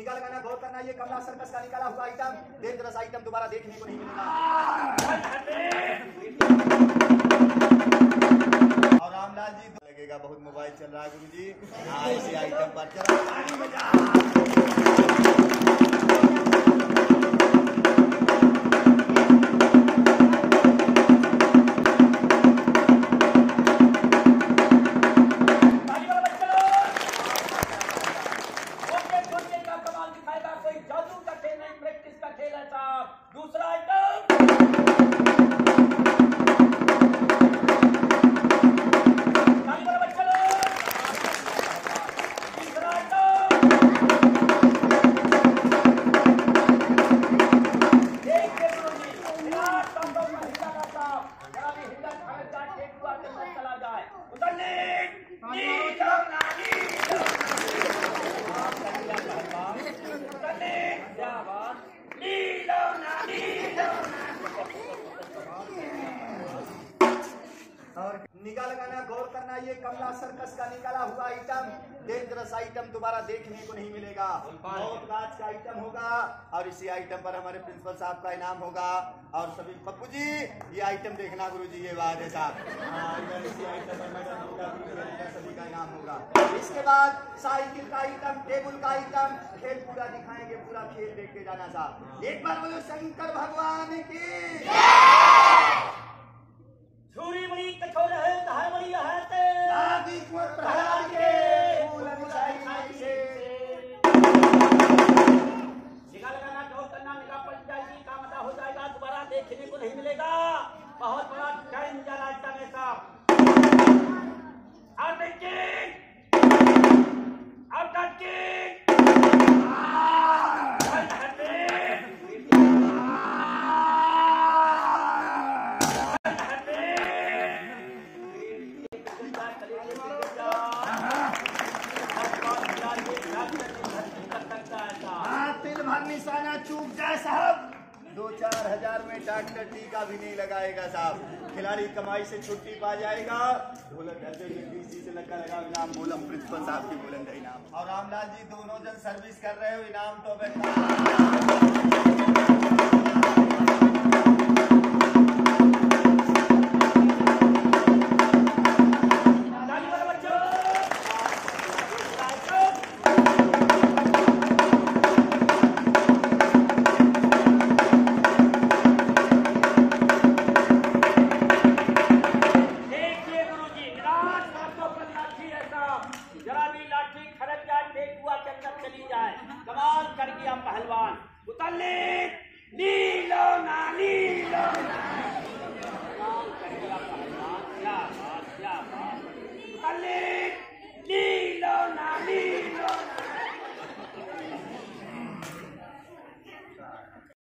निकाल करना गौर करना ये कमला सर्कस का निकाला हुआ आइटम डेंजरस आइटम दोबारा देखने को नहीं मिलेगा और रामलाल जी, लगेगा बहुत मोबाइल चल रहा है गुरु जी आइटम पर चला दूसरा आइटम और निकाल गाना गौर करना ये कमला सर्कस का निकाला हुआ आइटम डेंजरस आइटम दोबारा देखने को नहीं मिलेगा। बहुत राज का आइटम होगा और इसी आइटम पर हमारे प्रिंसिपल साहब का इनाम होगा। और सभी पप्पू जी ये आइटम देखना गुरु जी ये है साहब। हाँ, सभी का इनाम होगा। इसके बाद साइकिल का आइटम टेबल का आइटम खेल पूरा दिखाएँगे पूरा खेल देख के जाना साहब। एक बार बोलो शंकर भगवान की निशाना चूक जाए साहब। दो चार हज़ार में डॉक्टर टीका भी नहीं लगाएगा साहब। खिलाड़ी कमाई से छुट्टी पा जाएगा। से लगा लगा इनाम बोलम प्रिंसिपल साहब की बोलन का इनाम। और रामलाल जी दोनों जन सर्विस कर रहे हो इनाम तो पहलवान। उतरने नीलो ना नीलो ना।